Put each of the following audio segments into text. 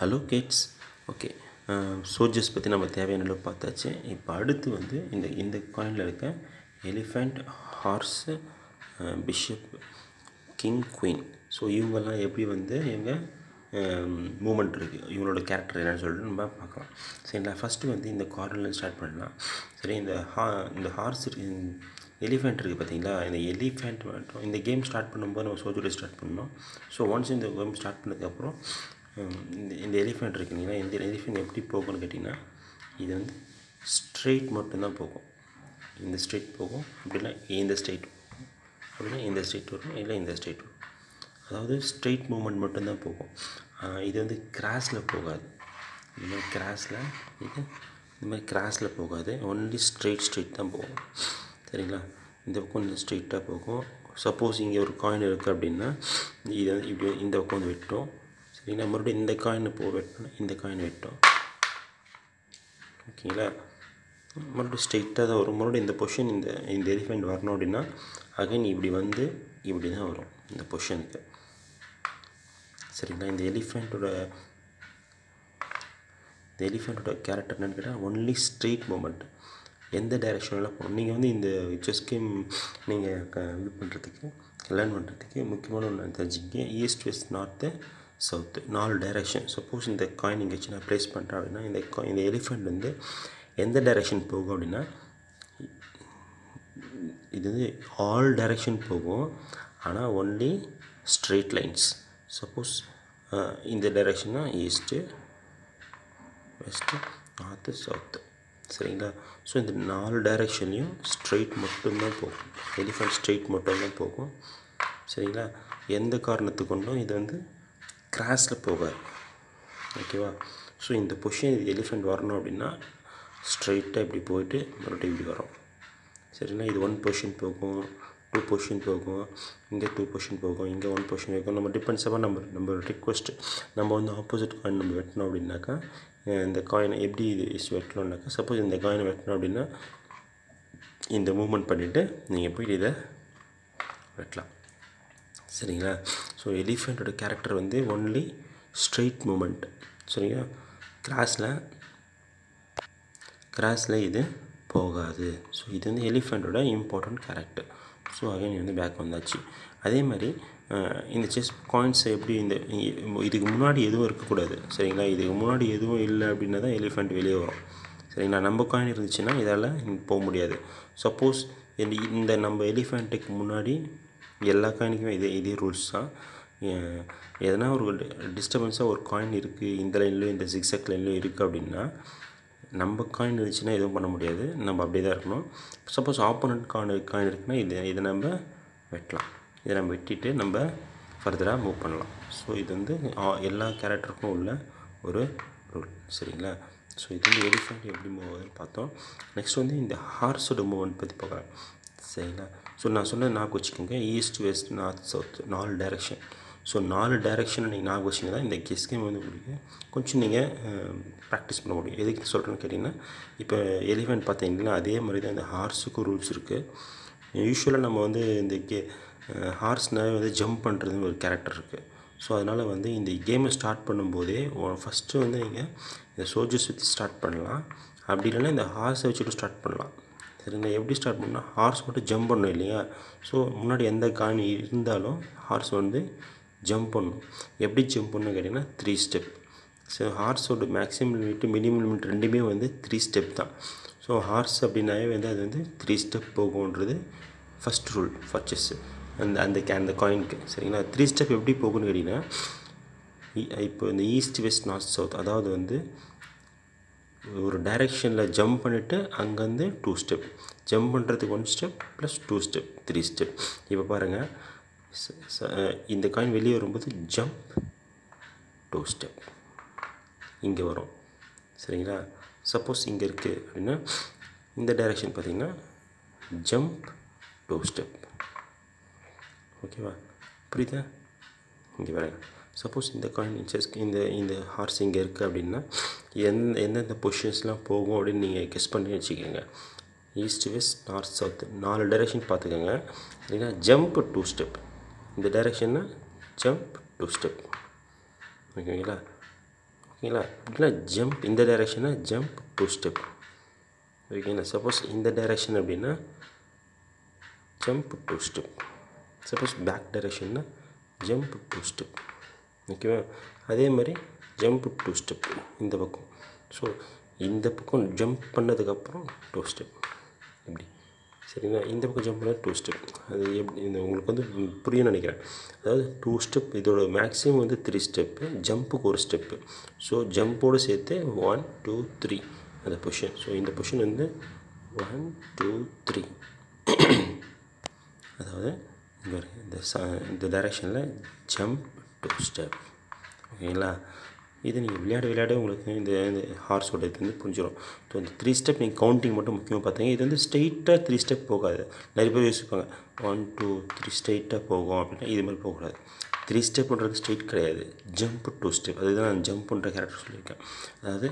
Hello Gates okay soldiers பற்றி நம்ம தேவையான அளவு பார்த்தாச்சு. இப்போ அடுத்து வந்து இந்த இந்த காயினில் இருக்க elephant horse bishop king queen so இவங்கெல்லாம் எப்படி வந்து இவங்க um, மூமெண்ட் இருக்குது இவங்களோட கேரக்டர் என்னன்னு சொல்லிட்டு நம்ம பார்க்கலாம். சரிங்களா? ஃபஸ்ட்டு வந்து இந்த கார்னரில் ஸ்டார்ட் பண்ணலாம். சரி இந்த ஹா இந்த ஹார்ஸ் எலிஃபெண்ட் இருக்குது பார்த்தீங்களா? இந்த எலிஃபெண்ட் மட்டும் இந்த கேம் ஸ்டார்ட் பண்ணும்போது நம்ம சோஜோட ஸ்டார்ட் பண்ணோம் ஸோ ஒன்ஸ் இந்த கேம் ஸ்டார்ட் பண்ணதுக்கப்புறம் இந்த இந்த எலிஃபெண்ட் இருக்குங்களா இந்த எலிஃபெண்ட் எப்படி போகும்னு கேட்டிங்கன்னா இது வந்து ஸ்ட்ரெயிட் மட்டும்தான் போகும். இந்த ஸ்ட்ரெயிட் போகும். அப்படின்னா இந்த ஸ்ட்ரெயிட் அப்படின்னா இந்த ஸ்ட்ரெயிட் வரும். இல்லை இந்த ஸ்ட்ரெயிட் வரும். அதாவது ஸ்ட்ரெயிட் மூமெண்ட் மட்டும்தான் போகும். இது வந்து கிராஸில் போகாது. இந்த மாதிரி கிராஸில் இது இந்த மாதிரி கிராஸில் போகாது. ஒன்லி ஸ்ட்ரெயிட் ஸ்ட்ரெயிட் தான் போகும். சரிங்களா? இந்த பக்கம் கொஞ்சம் ஸ்ட்ரெயிட்டாக போகும். சப்போஸ் இங்கே ஒரு காயின் இருக்குது அப்படின்னா இது வந்து இப்படி இந்த பக்கம் வந்து வெட்டும். சரிங்களா மறுபடியும் இந்த காயின் போ வெட்டணும் இந்த காயின் வெட்டும். ஓகேங்களா மறுபடியும் ஸ்ட்ரெயிட்டாக தான் வரும். மறுபடியும் இந்த பொஷன் இந்த இந்த எலிஃபெண்ட் வரணும் அப்படின்னா அகைன் இப்படி வந்து இப்படி தான் வரும் இந்த பொஷனுக்கு சரிங்களா? இந்த எலிஃபெண்ட்டோட இந்த எலிஃபெண்ட்டோட கேரக்டர் என்னென்னு கேட்டால் ஒன்லி ஸ்ட்ரெயிட் மூமெண்ட் எந்த டைரெக்ஷனில் போகணும்? நீங்கள் வந்து இந்த செஸ் கேம் நீங்கள் க இது பண்ணுறதுக்கு லேர்ன் பண்ணுறதுக்கு முக்கியமான ஒன்று தெரிஞ்சுக்கிங்க. ஈஸ்ட் வெஸ்ட் நார்த்து சவுத்து நாலு டைரெக்ஷன் சப்போஸ் இந்த காயின் இங்கே வச்சு நான் ப்ளேஸ் பண்ணுறேன் அப்படின்னா இந்த காய் இந்த எலிஃபெண்ட் வந்து எந்த டைரெக்ஷன் போகும் அப்படின்னா இது வந்து ஆல் டைரெக்ஷன் போகும் ஆனால் ஒன்லி ஸ்ட்ரெயிட் லைன்ஸ் சப்போஸ் இந்த டைரெக்ஷன்னா ஈஸ்ட்டு வெஸ்ட்டு நார்த்து சவுத்து சரிங்களா? ஸோ இந்த நாலு டைரெக்ஷன்லேயும் ஸ்ட்ரெயிட் மட்டும்தான் போகும். எலிஃபெண்ட் ஸ்ட்ரெயிட் மட்டும்தான் போகும். சரிங்களா? எந்த காரணத்து கொண்டும் இது வந்து கிராஸில் போகாது ஓகேவா ஸோ இந்த பொஷன் இது எலிஃபெண்ட் வரணும் அப்படின்னா ஸ்ட்ரைட்டாக இப்படி போயிட்டு மறுபடியும் இப்படி வரும். சரிங்களா இது ஒன் பொஷன் போகும் டூ பொஷன் போகும் இங்கே டூ பொஷன் போகும் இங்கே ஒன் பொஷன் இருக்கும் நம்ம டிபெண்ட்ஸாக நம்ம நம்ம ரிக்வஸ்ட் நம்ம வந்து ஆப்போசிட் காயின் நம்ம வெட்டணும் அப்படின்னாக்கா இந்த காயினை எப்படி இது இஸ் வெட்டணும்னாக்கா சப்போஸ் இந்த காயினை வெட்டணும் அப்படின்னா இந்த மூமெண்ட் பண்ணிவிட்டு நீங்கள் போய் இதை வெட்டலாம். சரிங்களா? ஸோ எலிஃபெண்ட்டோட கேரக்டர் வந்து ஒன்லி ஸ்ட்ரெயிட் மூமெண்ட் சரிங்களா? கிராஸில் கிராஸில் இது போகாது. ஸோ இது வந்து எலிஃபெண்ட்டோட இம்பார்ட்டண்ட் கேரக்டர் ஸோ அகைன் வந்து பேக் வந்தாச்சு. அதே மாதிரி இந்த செஸ் காயின்ஸ் எப்படி இந்த இதுக்கு முன்னாடி எதுவும் இருக்கக்கூடாது. சரிங்களா? இதுக்கு முன்னாடி எதுவும் இல்லை அப்படின்னா தான் எலிஃபெண்ட் வெளியே வரும். சரிங்களா? நம்ம காயின் இருந்துச்சுன்னா இதால் போக முடியாது. சப்போஸ் இந்த நம்ம எலிஃபெண்ட்டுக்கு முன்னாடி எல்லா காயினுக்குமே இதே இதே ரூல்ஸ் தான். எதனா ஒரு டிஸ்டர்பன்ஸாக ஒரு காயின் இருக்குது இந்த லைன்லேயும் இந்த சிக்ஸக் லைன்லேயும் இருக்குது அப்படின்னா நம்ம காயின் இருந்துச்சுன்னா எதுவும் பண்ண முடியாது. நம்ம அப்படியே தான் இருக்கணும். சப்போஸ் ஆப்போனண்ட் காயின் காயின் இருக்குன்னா இது இதை நம்ம வெட்டலாம். இதை நம்ம வெட்டிட்டு நம்ம ஃபர்தராக மூவ் பண்ணலாம். ஸோ இது வந்து எல்லா கேரக்டருக்கும் உள்ள ஒரு ரூல் சரிங்களா? ஸோ இது வந்து எலிஃபெண்ட் எப்படி மூவ் ஆகுதுன்னு பார்த்தோம். நெக்ஸ்ட் வந்து இந்த ஹார்ஸோட மூவ்மெண்ட் பற்றி பார்க்கலாம். சரிங்களா ஸோ நான் சொன்ன ஞாபகம் வச்சுக்கோங்க ஈஸ்ட் வெஸ்ட் நார்த் சவுத் நாலு டைரெக்ஷன் ஸோ நாலு டைரெக்ஷன் நீங்கள் ஞாபகம் வச்சிங்கன்னா இந்த கெஸ் கேம் வந்து உங்களுக்கு கொஞ்சம் நீங்கள் ப்ராக்டிஸ் பண்ண முடியும். எதுக்கு சொல்கிறேன்னு கேட்டிங்கன்னா இப்போ எலிஃபென்ட் பார்த்தீங்கன்னா அதே மாதிரி தான் இந்த ஹார்ஸுக்கும் ரூல்ஸ் இருக்குது யூஸ்வலாக நம்ம வந்து இந்த கே ஹார்ஸ்னாவே வந்து ஜம்ப் பண்ணுறதுன்னு ஒரு கேரக்டர் இருக்குது ஸோ அதனால் வந்து இந்த கேமை ஸ்டார்ட் பண்ணும்போதே ஃபஸ்ட்டு வந்து நீங்கள் இந்த சோல்ஜர்ஸ் வச்சு ஸ்டார்ட் பண்ணலாம். அப்படி இல்லைன்னா இந்த ஹார்ஸை வச்சுட்டு ஸ்டார்ட் பண்ணலாம். சரிங்களா எப்படி ஸ்டார்ட் பண்ணால் ஹார்ஸ் மட்டும் ஜம்ப் பண்ணணும் இல்லையா? ஸோ முன்னாடி எந்த காயின் இருந்தாலும் ஹார்ஸ் வந்து ஜம்ப் பண்ணணும். எப்படி ஜம்ப் பண்ணணும் கேட்டிங்கன்னா த்ரீ ஸ்டெப் ஸோ ஹார்ஸோட மேக்ஸிமம் லிமிட் மினிமம் லிமிட் ரெண்டுமே வந்து த்ரீ ஸ்டெப் தான். ஸோ ஹார்ஸ் அப்படின்னாவே வந்து அது வந்து த்ரீ ஸ்டெப் போகுன்றது ஃபஸ்ட் ரூல் ஃபார் அந்த அந்த கே அந்த காயினுக்கு சரிங்களா? த்ரீ ஸ்டெப் எப்படி போகும்னு கேட்டிங்கன்னா இப்போ இந்த ஈஸ்ட் வெஸ்ட் நார்த் சவுத் அதாவது வந்து ஒரு டைரெக்ஷனில் ஜம்ப் பண்ணிவிட்டு அங்கேருந்து டூ ஸ்டெப் ஜம்ப் பண்ணுறதுக்கு one step plus two step three step இப்போ பாருங்கள் இந்த காயின் வெளியே வரும்போது ஜம்ப் டூ ஸ்டெப் இங்கே வரும். சரிங்களா? சப்போஸ் இங்கே இருக்குது அப்படின்னா இந்த டைரெக்ஷன் பார்த்திங்கன்னா ஜம்ப் டூ ஸ்டெப் ஓகேவா? புரியுதா? இங்கே வரேன் சப்போஸ் இந்த காயின் செஸ் இந்த இந்த ஹார்ஸ் இங்கே இருக்குது அப்படின்னா எந்த எந்தெந்த பொசிஷன்ஸ்லாம் போகும் அப்படின்னு நீங்கள் கெஸ் பண்ணி வச்சுக்கோங்க. ஈஸ்ட் வெஸ்ட் நார்த் சவுத் நாலு டைரெக்ஷன் பார்த்துக்கோங்க. இல்லைன்னா ஜம்ப் டூ ஸ்டெப் இந்த டைரெக்ஷன்னா ஜம்ப் டூ ஸ்டெப் ஓகேங்களா? ஓகேங்களா? அப்படின்னா ஜம்ப் இந்த டைரெக்ஷனா ஜம்ப் டூ ஸ்டெப் ஓகேங்களா? சப்போஸ் இந்த டைரெக்ஷன் அப்படின்னா jump two step suppose back டைரெக்ஷன்னா jump two step ஓகேவா? அதே மாதிரி ஜம்ப் டூ ஸ்டெப் இந்த பக்கம். ஸோ இந்த பக்கம் ஜம்ப் பண்ணதுக்கப்புறம் டூ ஸ்டெப் இப்படி. சரிங்களா? இந்த பக்கம் ஜம்ப் பண்ணால் டூ ஸ்டெப் அது எப்படி இந்த உங்களுக்கு வந்து புரியும் நினைக்கிறேன். அதாவது டூ ஸ்டெப் இதோட மேக்ஸிமம் வந்து த்ரீ ஸ்டெப்பு ஜம்ப்புக்கு ஒரு ஸ்டெப்பு ஸோ ஜம்போடு சேர்த்து ஒன் டூ த்ரீ அந்த பொஷன் ஸோ இந்த பொஷன் வந்து ஒன் டூ த்ரீ அதாவது இந்த இந்த டைரெக்ஷனில் ஜம்ப் டூ ஸ்டெப் ஓகேங்களா? இது நீங்கள் விளையாட விளையாட உங்களுக்கு இந்த ஹார்ஸ் ஹார்ஸோட இது வந்து புரிஞ்சிடும் ஸோ இந்த த்ரீ ஸ்டெப் நீங்கள் கவுண்டிங் மட்டும் முக்கியமாக பார்த்தீங்க இது வந்து ஸ்ட்ரெயிட்டாக த்ரீ ஸ்டெப் போகாது. நிறைய பேர் யோசிப்பாங்க ஒன் டூ த்ரீ ஸ்ட்ரெயிட்டாக போகும் அப்படின்னா இது மாதிரி போகக்கூடாது. த்ரீ ஸ்டெப்ன்றது ஸ்ட்ரெயிட் கிடையாது. ஜம்ப் டூ ஸ்டெப் அதுதான் நான் ஜம்ப்ன்ற கேரக்டர் சொல்லியிருக்கேன். அதாவது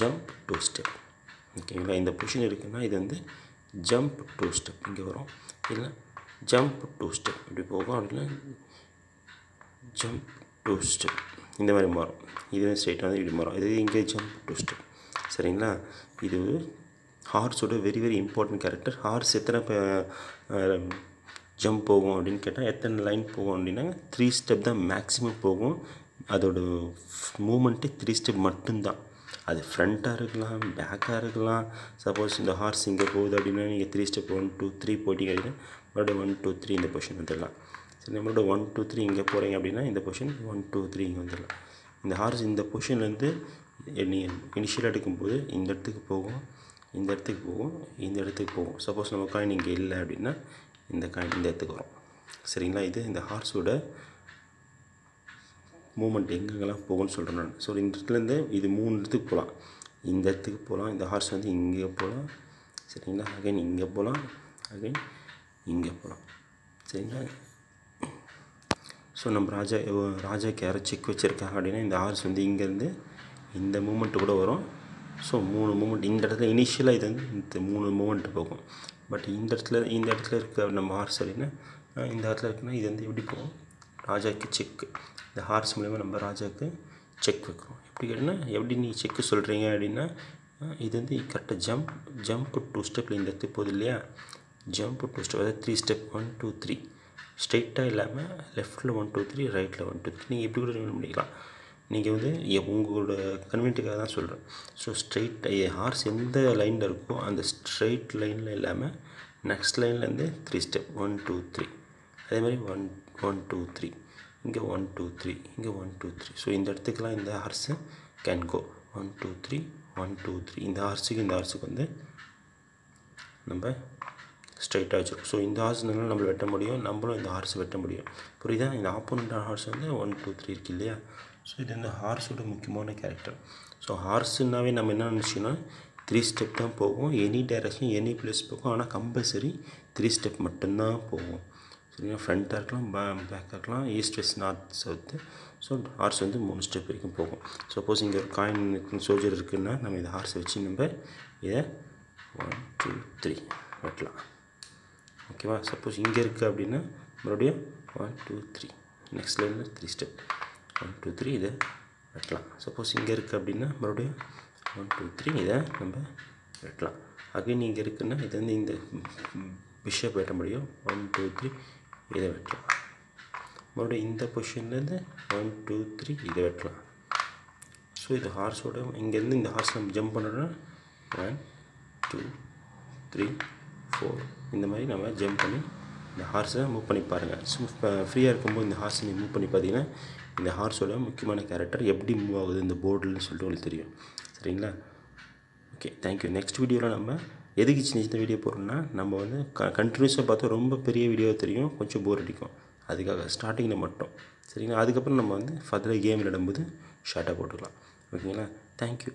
ஜம்ப் டூ ஸ்டெப் ஓகேங்களா இந்த பொசிஷன் இருக்குன்னா இது வந்து ஜம்ப் டூ ஸ்டெப் இங்கே வரும். இல்லை ஜம்ப் டூ ஸ்டெப் இப்படி போகும் அப்படின்னா ஜம்ப் டூ ஸ்டெப் இந்த மாதிரி மாறும். இது ஸ்ட்ரெயிட்டாக வந்து இப்படி மாறும். இது இங்கே ஜம்ப் டூ ஸ்டெப் சரிங்களா? இது ஹார்ஸோட very very important character horse எத்தனை ஜம்ப் போகும் அப்படின்னு கேட்டால் எத்தனை லைன் போகும் அப்படின்னா த்ரீ ஸ்டெப் தான் மேக்ஸிமம் போகும். அதோட மூமெண்ட்டு த்ரீ ஸ்டெப் மட்டும்தான். அது ஃப்ரண்ட்டாக இருக்கலாம் பேக்காக இருக்கலாம். சப்போஸ் இந்த ஹார்ஸ் இங்கே போகுது அப்படின்னா நீங்கள் three step one two three போட்டிங்க அப்படின்னா மறுபடியும் ஒன் டூ த்ரீ இந்த பொசிஷன் வந்துடலாம். சரி நம்மளோட ஒன் டூ த்ரீ இங்கே போகிறீங்க அப்படின்னா இந்த பொசிஷன் ஒன் டூ த்ரீ இங்கே வந்துடலாம். இந்த ஹார்ஸ் இந்த பொசிஷன்லேருந்து நீங்கள் இனிஷியலாக எடுக்கும்போது இந்த இடத்துக்கு போகும் இந்த இடத்துக்கு போகும் இந்த இடத்துக்கு போகும். சப்போஸ் நம்ம காயின் இங்கே இல்லை அப்படின்னா இந்த காயின் இந்த இடத்துக்கு வரும். சரிங்களா? இது இந்த ஹார்ஸோட மூமெண்ட் எங்கெங்கெல்லாம் போகும்னு சொல்கிறேன் நான். ஸோ இந்த இடத்துலேருந்து இது மூணு இடத்துக்கு போகலாம். இந்த இடத்துக்கு போகலாம் இந்த ஹார்ஸ் வந்து இங்கே போகலாம். சரிங்களா? அகைன் இங்கே போகலாம். அகைன் இங்கே போகலாம். சரிங்களா? ஸோ நம்ம ராஜா ராஜாக்கு யாரும் செக் வச்சுருக்காங்க அப்படின்னா இந்த ஹார்ஸ் வந்து இங்கேருந்து இந்த மூமெண்ட்டு கூட வரும். ஸோ மூணு மூமெண்ட் இந்த இடத்துல இனிஷியலாக இது வந்து இந்த மூணு மூமெண்ட்டு போகும். பட் இந்த இடத்துல இந்த இடத்துல இருக்க நம்ம ஹார்ஸ் அப்படின்னா இந்த இடத்துல இருக்குன்னா இது வந்து எப்படி போகும்? ராஜாக்கு செக்கு இந்த ஹார்ஸ் மூலிமா நம்ம ராஜாவுக்கு செக் வைக்கிறோம். எப்படி கேட்டிங்கன்னா எப்படி நீ செக்கு சொல்கிறீங்க அப்படின்னா இது வந்து கரெக்டாக ஜம்ப் ஜம்ப் டூ ஸ்டெப்பில் இந்த இடத்துக்கு போகுது இல்லையா? ஜம்ப் டூ ஸ்டெப் அதாவது three step one two three ஸ்ட்ரைட்டாக இல்லாமல் லெஃப்ட்டில் ஒன் டூ த்ரீ ரைட்டில் ஒன் டூ த்ரீ நீங்கள் எப்படி கூட ரெடி பண்ணிக்கலாம். நீங்கள் வந்து உங்களோட கன்வீனியன்ட்டுக்காக தான் சொல்கிறேன் ஸோ ஸ்ட்ரெயிட் ஹார்ஸ் எந்த லைனில் இருக்கோ அந்த ஸ்ட்ரெயிட் லைனில் இல்லாமல் next லைன்லேருந்து three step one two three அதே மாதிரி ஒன் ஒன் டூ த்ரீ இங்கே ஒன் டூ த்ரீ இங்கே ஒன் டூ த்ரீ ஸோ இந்த இடத்துக்கெலாம் இந்த horse can go one two three one two three இந்த ஹார்ஸுக்கு இந்த ஹார்ஸுக்கு வந்து நம்ம ஸ்ட்ரைட்டாக வச்சுருக்கும் ஸோ இந்த ஹார்ஸ்னால நம்ம வெட்ட முடியும். நம்மளும் இந்த ஹார்ஸ் வெட்ட முடியும். புரியுதா? இந்த ஆப்போனண்ட் ஹார்ஸ் வந்து ஒன் டூ த்ரீ இருக்கு இல்லையா? ஸோ இது வந்து ஹார்ஸோட முக்கியமான கேரக்டர் ஸோ ஹார்ஸுன்னாவே நம்ம என்ன நினச்சோன்னா த்ரீ ஸ்டெப் தான் போகும். எனி டைரக்ஷன் எனி பிளேஸ் போகும். ஆனால் கம்பல்சரி த்ரீ ஸ்டெப் மட்டும்தான் போகும். சரிங்களா? ஃப்ரண்ட்டாக இருக்கலாம் பே பேக்காக இருக்கலாம் east west north south so horse வந்து மூணு ஸ்டெப் வரைக்கும் போகும். சப்போஸ் இங்கே ஒரு காயின் சோல்ஜர் இருக்குன்னா நம்ம இந்த ஹார்ஸை வச்சு நம்ம இதை ஒன் டூ த்ரீ வெட்டலாம். ஓகேவா சப்போஸ் இங்கே இருக்குது அப்படின்னா மறுபடியும் ஒன் டூ த்ரீ நெக்ஸ்ட் லைனில் three step one two three இதை வெட்டலாம். சப்போஸ் இங்கே இருக்குது அப்படின்னா மறுபடியும் ஒன் டூ த்ரீ இதை நம்ம வெட்டலாம். அகைன் இங்கே இருக்குன்னா இது வந்து இந்த பிஷப் வெட்ட முடியும் ஒன் டூ த்ரீ இதை வெட்டலாம். மறுபடியும் இந்த பொசிஷன்லேருந்து ஒன் டூ த்ரீ இதை வெட்டலாம். ஸோ இது ஹார்ஸோட இங்கேருந்து இந்த ஹார்ஸ் நம்ம ஜம்ப் பண்ணுறோன்னா ஒன் டூ த்ரீ ஃபோர் இந்த மாதிரி நம்ம ஜம்ப் பண்ணி இந்த ஹார்ஸை மூவ் பண்ணி பாருங்கள் ஸோ ஃப்ரீயாக இருக்கும்போது இந்த ஹார்ஸ் நீங்கள் மூவ் பண்ணி பார்த்தீங்கன்னா இந்த ஹார்ஸோட முக்கியமான கேரக்டர் எப்படி மூவ் ஆகுது இந்த போர்டில்னு சொல்லிட்டு உங்களுக்கு தெரியும். சரிங்களா? ஓகே தேங்க்யூ நெக்ஸ்ட் வீடியோவில் நம்ம எதுக்கு சின்ன சின்ன வீடியோ போடுறோம்னா நம்ம வந்து க கண்டினியூஸாக பார்த்தா ரொம்ப பெரிய வீடியோ தெரியும் கொஞ்சம் போர் அடிக்கும். அதுக்காக ஸ்டார்டிங்கில் மட்டும். சரிங்களா? அதுக்கப்புறம் நம்ம வந்து ஃபர்தராக கேம் விளையாடும்போது ஷார்ட்டாக போட்டுக்கலாம். ஓகேங்களா தேங்க்யூ